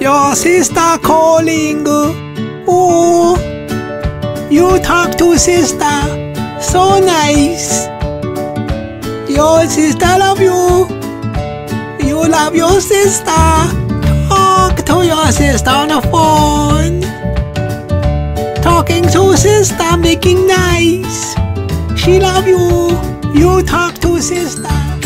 Your sister calling. Oh, you talk to sister. So nice. Your sister love you. You love your sister. Talk to your sister on the phone. Talking to sister, making nice. She love you. You talk to sister.